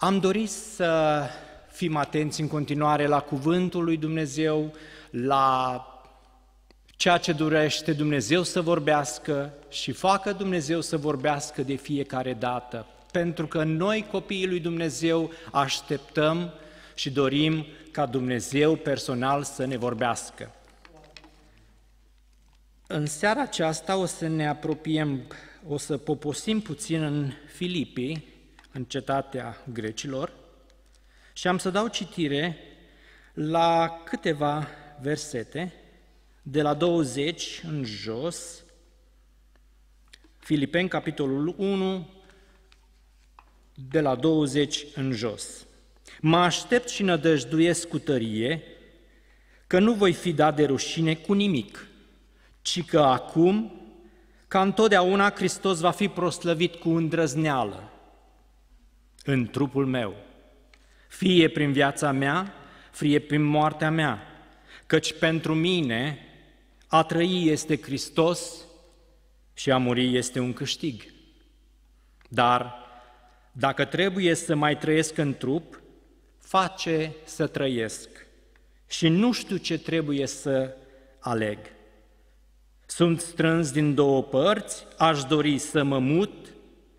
Am dorit să fim atenți în continuare la cuvântul lui Dumnezeu, la ceea ce dorește Dumnezeu să vorbească și facă Dumnezeu să vorbească de fiecare dată. Pentru că noi, copiii lui Dumnezeu, așteptăm și dorim ca Dumnezeu personal să ne vorbească. În seara aceasta o să ne apropiem, o să poposim puțin în Filipii, în cetatea grecilor, și am să dau citire la câteva versete, de la 20 în jos, Filipeni, capitolul 1, de la 20 în jos. Mă aștept și nădăjduiesc cu tărie că nu voi fi dat de rușine cu nimic, ci că acum, ca întotdeauna, Hristos va fi proslăvit cu îndrăzneală în trupul meu, fie prin viața mea, fie prin moartea mea, căci pentru mine a trăi este Hristos și a muri este un câștig. Dar dacă trebuie să mai trăiesc în trup, face să trăiesc și nu știu ce trebuie să aleg. Sunt strâns din două părți, aș dori să mă mut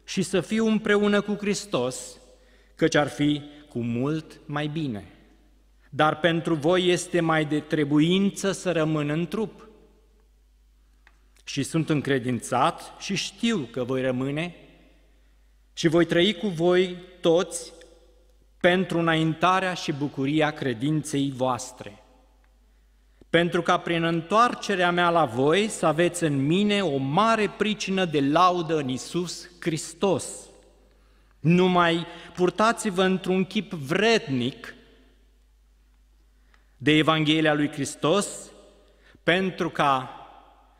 și să fiu împreună cu Hristos, căci ar fi cu mult mai bine. Dar pentru voi este mai de trebuință să rămân în trup. Și sunt încredințat și știu că voi rămâne și voi trăi cu voi toți pentru înaintarea și bucuria credinței voastre. Pentru ca prin întoarcerea mea la voi să aveți în mine o mare pricină de laudă în Isus Hristos. Numai purtați-vă într-un chip vrednic de Evanghelia lui Hristos, pentru ca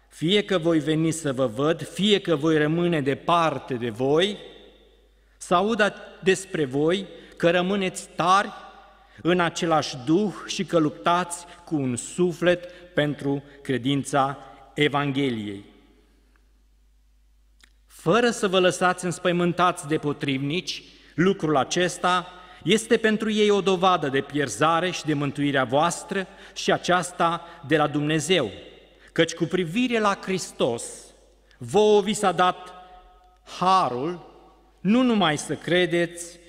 fie că voi veni să vă văd, fie că voi rămâne departe de voi, să audă despre voi că rămâneți tari în același duh și că luptați cu un suflet pentru credința Evangheliei. Fără să vă lăsați înspăimântați de potrivnici, lucrul acesta este pentru ei o dovadă de pierzare și de mântuirea voastră și aceasta de la Dumnezeu, căci cu privire la Hristos, vouă vi s-a dat harul nu numai să credeți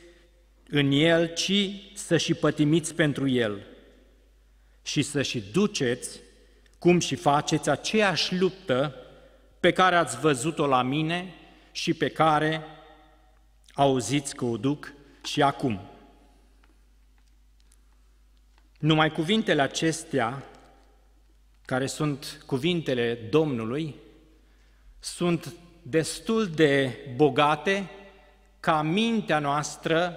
în El, ci să și pătimiți pentru El și să și duceți, cum și faceți, aceeași luptă pe care ați văzut-o la mine și pe care auziți că o duc și acum. Numai cuvintele acestea, care sunt cuvintele Domnului, sunt destul de bogate ca mintea noastră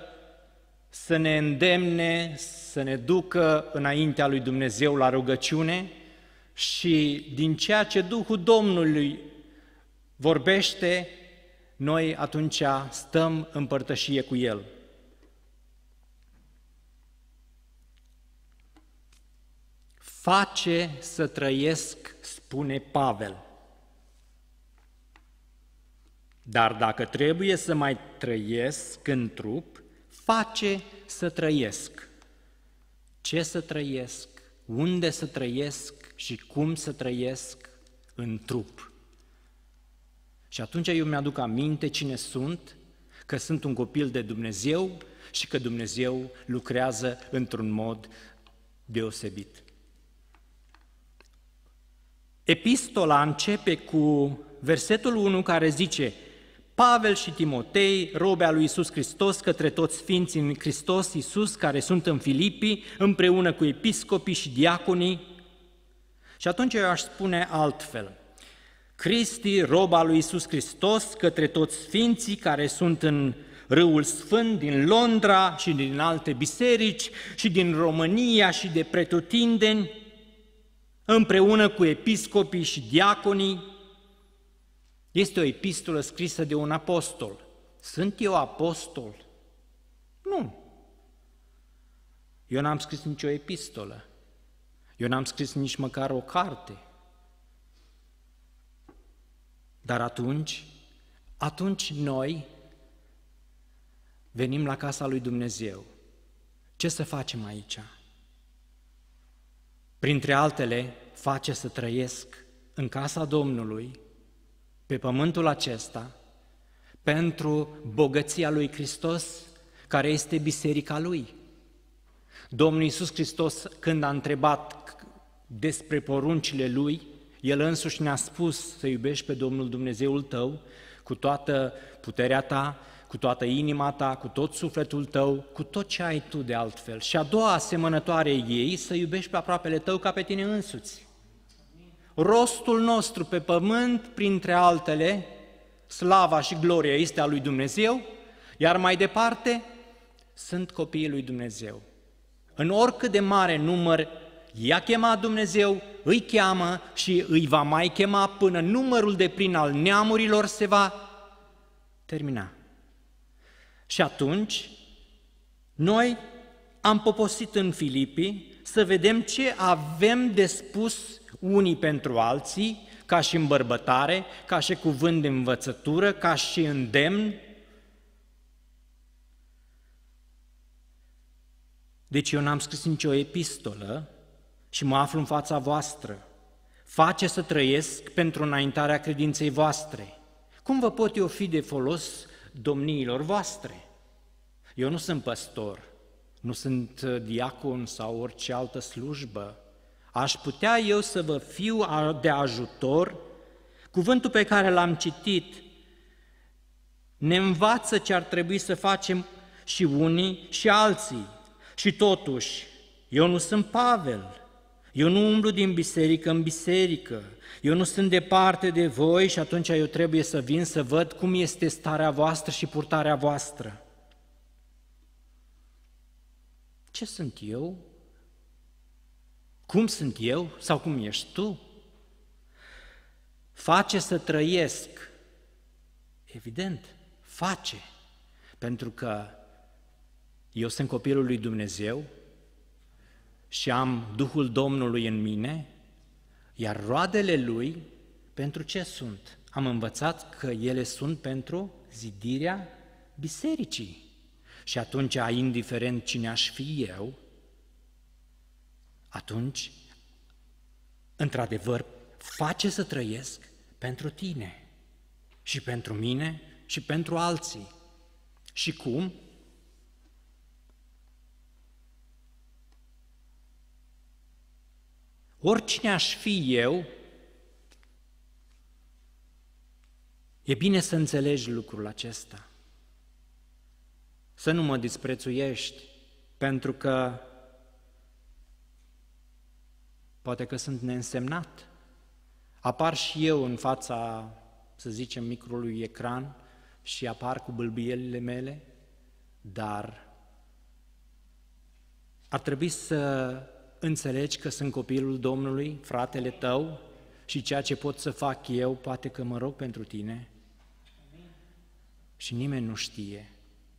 să ne îndemne, să ne ducă înaintea lui Dumnezeu la rugăciune și din ceea ce Duhul Domnului vorbește, noi atunci stăm în părtășie cu El. Face să trăiesc, spune Pavel. Dar dacă trebuie să mai trăiesc în trup, face să trăiesc. Ce să trăiesc? Unde să trăiesc și cum să trăiesc în trup? Și atunci eu mi-aduc aminte cine sunt, că sunt un copil de Dumnezeu și că Dumnezeu lucrează într-un mod deosebit. Epistola începe cu versetul 1 care zice Pavel și Timotei, robe al lui Isus Hristos, către toți sfinții în Hristos Isus care sunt în Filipii, împreună cu episcopii și diaconii. Și atunci eu aș spune altfel. Cristi, roba lui Isus Hristos, către toți sfinții care sunt în Râul Sfânt din Londra și din alte biserici și din România și de pretutindeni, împreună cu episcopii și diaconii, este o epistolă scrisă de un apostol. Sunt eu apostol? Nu. Eu n-am scris nicio epistolă. Eu n-am scris nici măcar o carte. Dar atunci, atunci noi venim la casa lui Dumnezeu. Ce să facem aici? Printre altele, face să trăiesc în casa Domnului, pe pământul acesta, pentru bogăția lui Hristos, care este biserica lui. Domnul Iisus Hristos, când a întrebat despre poruncile lui, el însuși ne-a spus să iubești pe Domnul Dumnezeul tău cu toată puterea ta, cu toată inima ta, cu tot sufletul tău, cu tot ce ai tu de altfel. Și a doua asemănătoare ei, să iubești pe aproapele tău ca pe tine însuți. Rostul nostru pe pământ, printre altele, slava și gloria este a lui Dumnezeu, iar mai departe sunt copiii lui Dumnezeu. În oricât de mare număr i-a chemat Dumnezeu, îi cheamă și îi va mai chema până numărul de plin al neamurilor se va termina. Și atunci, noi am poposit în Filipii să vedem ce avem de spus unii pentru alții, ca și îmbărbătare, ca și cuvânt de învățătură, ca și îndemn. Deci eu n-am scris nicio epistolă și mă aflu în fața voastră. Face să trăiesc pentru înaintarea credinței voastre. Cum vă pot eu fi de folos domniilor voastre? Eu nu sunt păstor, nu sunt diacon sau orice altă slujbă, Aș putea eu să vă fiu de ajutor? Cuvântul pe care l-am citit ne învață ce ar trebui să facem și unii și alții. Și totuși, eu nu sunt Pavel, eu nu umblu din biserică în biserică, eu nu sunt departe de voi și atunci eu trebuie să vin să văd cum este starea voastră și purtarea voastră. Ce sunt eu? Cum sunt eu sau cum ești tu? Face să trăiesc. Evident, face. Pentru că eu sunt copilul lui Dumnezeu și am Duhul Domnului în mine, iar roadele lui, pentru ce sunt? Am învățat că ele sunt pentru zidirea bisericii. Și atunci, indiferent cine aș fi eu, atunci, într-adevăr, face să trăiesc pentru tine și pentru mine și pentru alții. Și cum? Oricine aș fi eu, e bine să înțelegi lucrul acesta. Să nu mă disprețuiești, pentru că poate că sunt neînsemnat. Apar și eu în fața, să zicem, micrului ecran și apar cu bâlbielile mele, dar ar trebui să înțelegi că sunt copilul Domnului, fratele tău, și ceea ce pot să fac eu, poate că mă rog pentru tine. Și nimeni nu știe.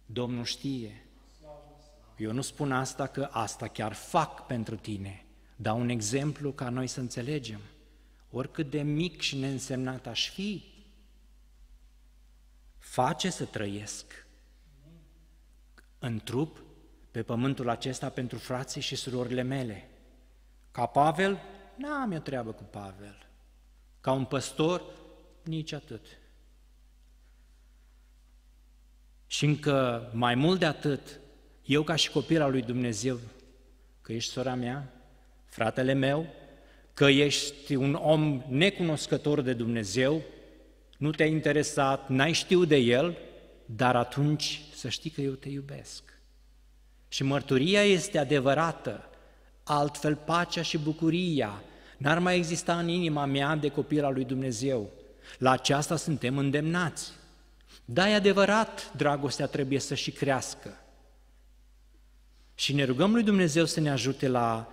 Domnul știe. Eu nu spun asta că asta chiar fac pentru tine, Dau un exemplu ca noi să înțelegem. Oricât de mic și neînsemnat aș fi, face să trăiesc în trup pe pământul acesta pentru frații și surorile mele. Ca Pavel, n-am eu treabă cu Pavel. Ca un păstor, nici atât. Și încă mai mult de atât, eu ca și copil al lui Dumnezeu, că ești sora mea, fratele meu, că ești un om necunoscător de Dumnezeu, nu te-a interesat, n-ai știut de El, dar atunci să știi că eu te iubesc. Și mărturia este adevărată, altfel pacea și bucuria n-ar mai exista în inima mea de copil al lui Dumnezeu. La aceasta suntem îndemnați. Da, e adevărat, dragostea trebuie să și crească. Și ne rugăm lui Dumnezeu să ne ajute la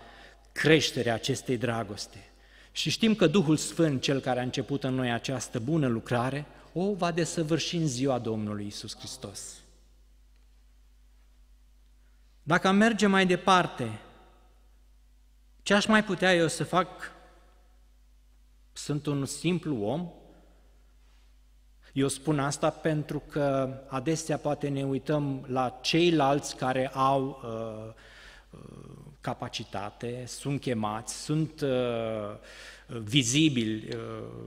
creșterea acestei dragoste. Și știm că Duhul Sfânt, Cel care a început în noi această bună lucrare, o va desăvârși în ziua Domnului Isus Hristos. Dacă am merge mai departe, ce aș mai putea eu să fac? Sunt un simplu om? Eu spun asta pentru că adesea poate ne uităm la ceilalți care au uh, uh, capacitate, sunt chemați, sunt uh, vizibili uh,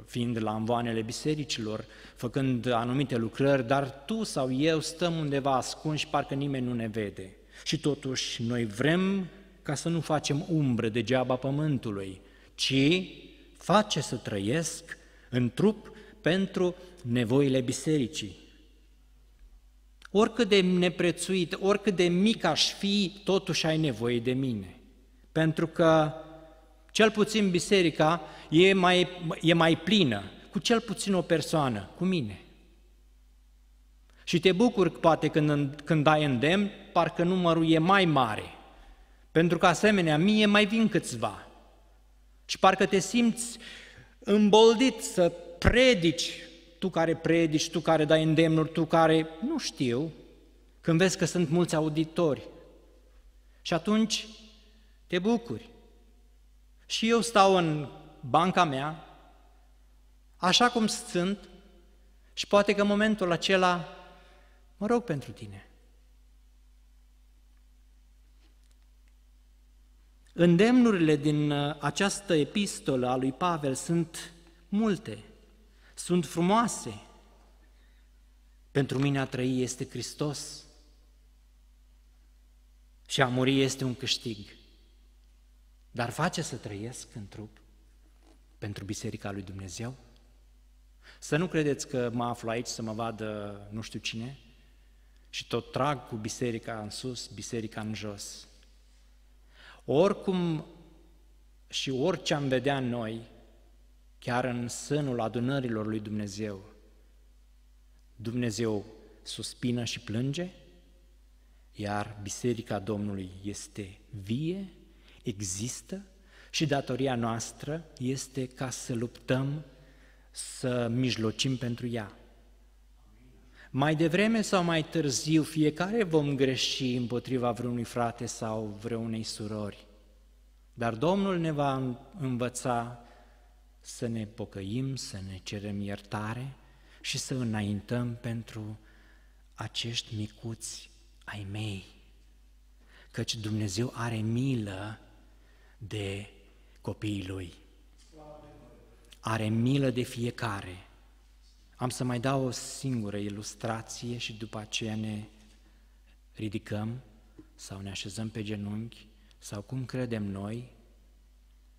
fiind la învoanele bisericilor, făcând anumite lucrări, dar tu sau eu stăm undeva ascunși, parcă nimeni nu ne vede. Și totuși noi vrem ca să nu facem umbră degeaba pământului, ci face să trăiesc în trup pentru nevoile bisericii. Oricât de neprețuit, oricât de mic aș fi, totuși ai nevoie de mine. Pentru că cel puțin biserica e mai, e mai plină, cu cel puțin o persoană, cu mine. Și te bucur poate când, când ai îndemn, parcă numărul e mai mare. Pentru că asemenea mie mai vin câțiva. Și parcă te simți îmboldit să predici, tu care predici, tu care dai îndemnuri, tu care, nu știu, când vezi că sunt mulți auditori. Și atunci te bucuri. Și eu stau în banca mea, așa cum sunt, și poate că în momentul acela mă rog pentru tine. Îndemnurile din uh, această epistolă a lui Pavel sunt multe, sunt frumoase. Pentru mine a trăi este Hristos și a muri este un câștig. Dar face să trăiesc în trup pentru Biserica lui Dumnezeu? Să nu credeți că mă aflu aici să mă vadă nu știu cine și tot trag cu biserica în sus, biserica în jos. Oricum și orice am vedea noi, chiar în sânul adunărilor lui Dumnezeu, Dumnezeu suspină și plânge, iar Biserica Domnului este vie, există și datoria noastră este ca să luptăm, să mijlocim pentru ea. Mai devreme sau mai târziu, fiecare vom greși împotriva vreunui frate sau vreunei surori. Dar Domnul ne va învăța să ne pocăim, să ne cerem iertare și să înaintăm pentru acești micuți ai mei. Căci Dumnezeu are milă de copiii Lui. Are milă de fiecare. Am să mai dau o singură ilustrație și după aceea ne ridicăm sau ne așezăm pe genunchi sau cum credem noi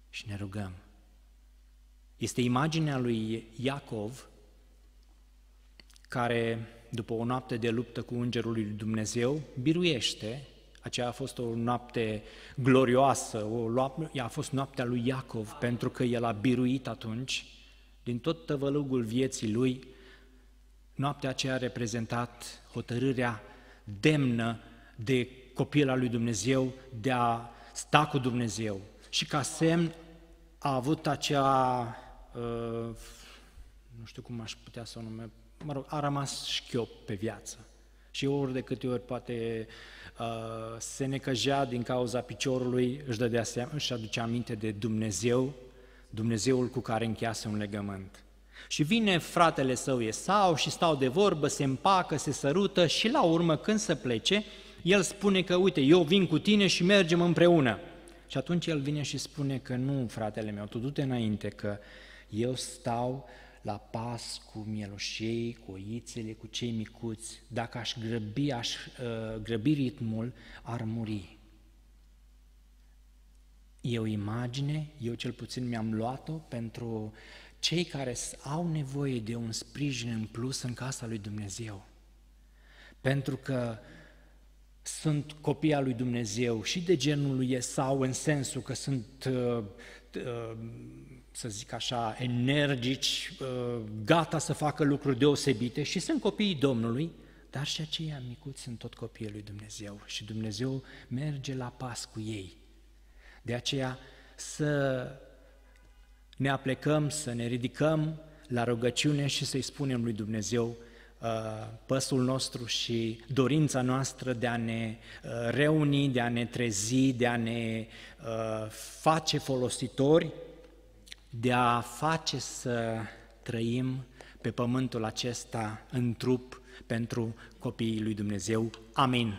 și ne rugăm. Este imaginea lui Iacov care, după o noapte de luptă cu Îngerul lui Dumnezeu, biruiește. Aceea a fost o noapte glorioasă, o, a fost noaptea lui Iacov, pentru că el a biruit atunci din tot tăvălugul vieții lui, noaptea aceea a reprezentat hotărârea demnă de copil al lui Dumnezeu de a sta cu Dumnezeu. Și ca semn a avut acea, uh, nu știu cum aș putea să o numesc, mă rog, a rămas șchiop pe viață. Și ori de câte ori poate uh, se necăjea din cauza piciorului, își, dădea seama, își aducea aminte de Dumnezeu Dumnezeul cu care încheiase un legământ. Și vine fratele său Esau și stau de vorbă, se împacă, se sărută și la urmă când se plece, el spune că uite, eu vin cu tine și mergem împreună. Și atunci el vine și spune că nu, fratele meu, tu du-te înainte, că eu stau la pas cu mieloșei, cu oițele, cu cei micuți. Dacă aș grăbi, aș uh, grăbi ritmul, ar muri. E o imagine, eu cel puțin mi-am luat-o pentru cei care au nevoie de un sprijin în plus în casa lui Dumnezeu. Pentru că sunt copii al lui Dumnezeu și de genul lui Esau în sensul că sunt, uh, uh, să zic așa, energici, uh, gata să facă lucruri deosebite și sunt copiii Domnului, dar și aceia micuți sunt tot copiii lui Dumnezeu și Dumnezeu merge la pas cu ei. De aceea să ne aplecăm, să ne ridicăm la rugăciune și să-i spunem lui Dumnezeu uh, păsul nostru și dorința noastră de a ne uh, reuni, de a ne trezi, de a ne uh, face folositori, de a face să trăim pe pământul acesta în trup pentru copiii lui Dumnezeu. Amin.